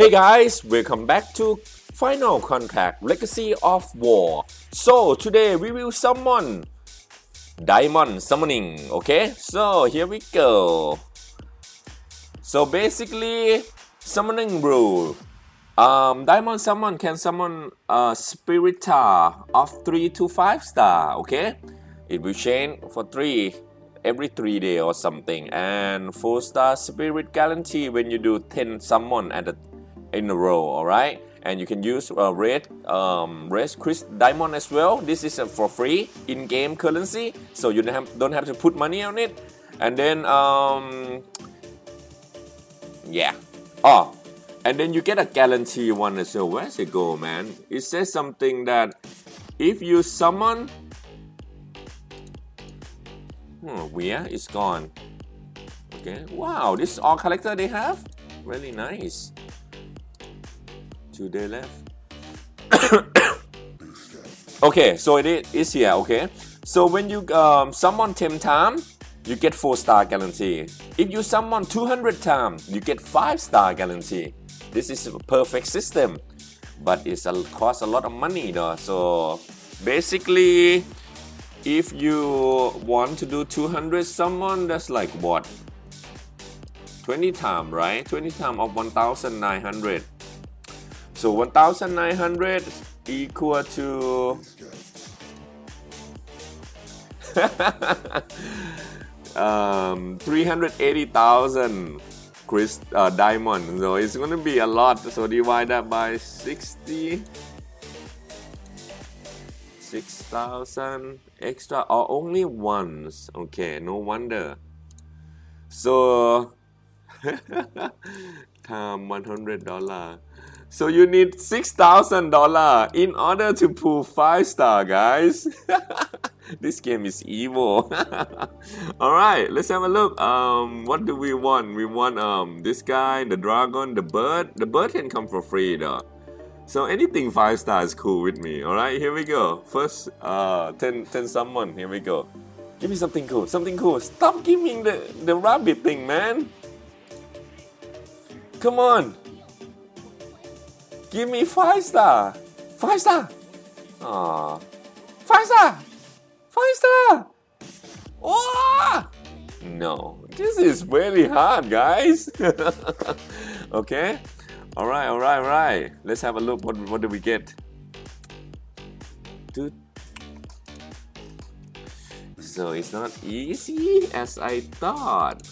Hey guys, welcome back to Final Contract Legacy of War. So today we will summon Diamond Summoning. Okay, so here we go. So basically, summoning rule. Um, Diamond Summon can summon a Spirita of 3 to 5 star. Okay, it will change for 3 every 3 day or something and 4 star spirit guarantee when you do 10 summon at a, in a row all right? And you can use uh, red um, red Chris diamond as well. This is uh, for free in-game currency so you don't have, don't have to put money on it. And then um, yeah. Oh and then you get a guarantee one as well. Where's it go man? It says something that if you summon hmm, where it's gone? Okay wow this is all collector they have? Really nice day left. Okay so it is here okay? So when you um, summon 10 times you get 4 star guarantee. If you summon 200 times you get 5 star guarantee. This is a perfect system but it's a cost a lot of money though so basically if you want to do 200 summon that's like what? 20 times right? 20 times of 1900 so 1900 equal to um, 380,000 Chris uh, diamond. So it's gonna be a lot. So divide that by 60 6,000 extra or only once. Okay no wonder. So time 100 dollar so you need $6,000 in order to pull 5 star guys. This game is evil. All right let's have a look. Um what do we want? We want um this guy the dragon the bird. The bird can come for free though. So anything 5 star is cool with me. All right here we go. First uh 10 10 someone. Here we go. Give me something cool. Something cool. Stop giving the the rabbit thing man. Come on Give me five star. Five star. Aw. Five star. Five star. Oh! No, this is very hard, guys. okay. All right, all right, all right. Let's have a look. What, what do we get? Dude. So it's not easy as I thought.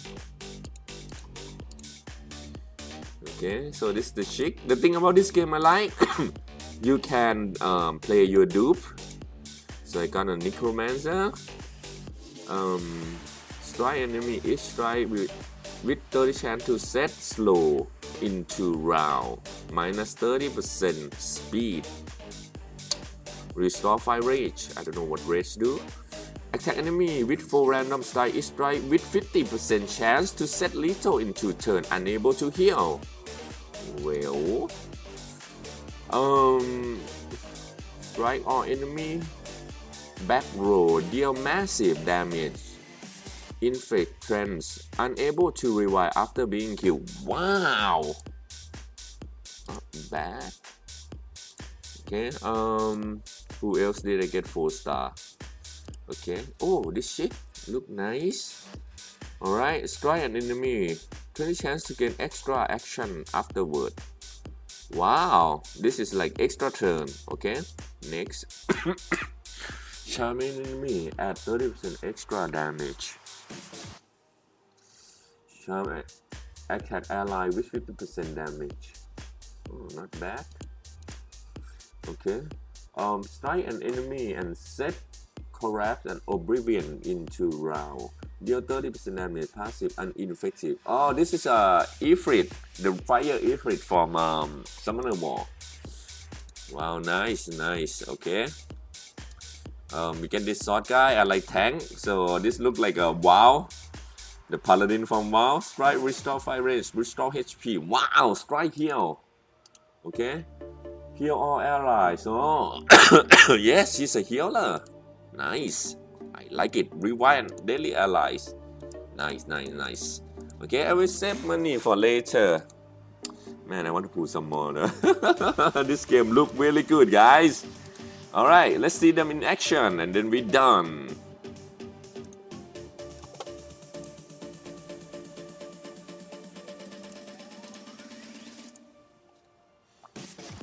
Okay so this is the chick the thing about this game I like you can um, play your dupe. So I got a necromancer. Um, strike enemy each strike with, with 30 chance to set slow into round. Minus 30% speed. Restore fire rage. I don't know what rage do. Attack enemy with 4 random strike each strike with 50% chance to set lethal into turn. Unable to heal well. Um strike on enemy. Back row deal massive damage. Infect trends unable to revive after being killed. Wow! Not bad. Okay um who else did i get four star? Okay. Oh this shit look nice. Alright strike an enemy 20 chance to gain extra action afterward. Wow, this is like extra turn. Okay, next. Charming enemy add 30% extra damage. Charm attack ally with 50% damage. Oh, not bad. Okay. Um, strike an enemy and set collapse and oblivion into round 30% damage passive and ineffective oh this is a uh, Ifrit the fire Ifrit from um, Summoner War wow nice nice. Okay. Um, we get this sword guy I like tank. So this look like a wow. The paladin from wow strike restore fire range restore HP wow strike heal. Okay. Heal all allies. Oh yes he's a healer. Nice I like it. Rewind daily allies. Nice, nice, nice. Okay, I will save money for later. Man, I want to pull some more. This game look really good, guys. All right, let's see them in action, and then we're done.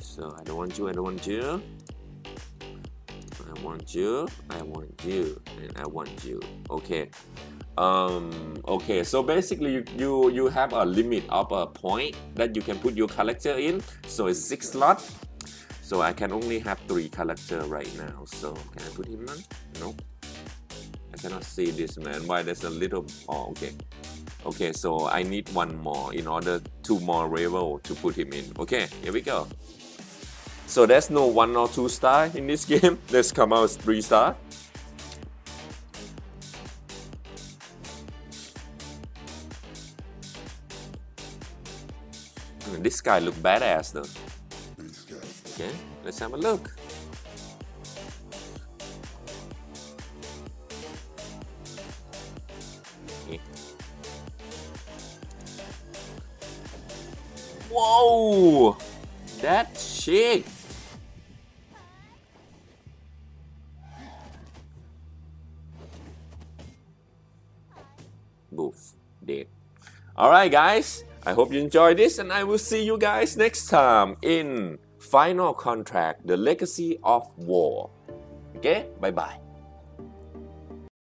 So I don't want you. I don't want you. You. I want you, and I want you. Okay. Um, okay so basically you, you you have a limit of a point that you can put your character in. So it's six slot so I can only have three character right now. So can I put him on? No. I cannot see this man. Why? There's a little oh okay. Okay so I need one more in order two more level to put him in. Okay here we go so there's no one or two star in this game let's come out as three star hmm, This guy look badass though. Okay, let's have a look. Whoa! That shit! Boof. Dead. Alright guys, I hope you enjoyed this and I will see you guys next time in Final Contract The Legacy of War. Okay, bye bye.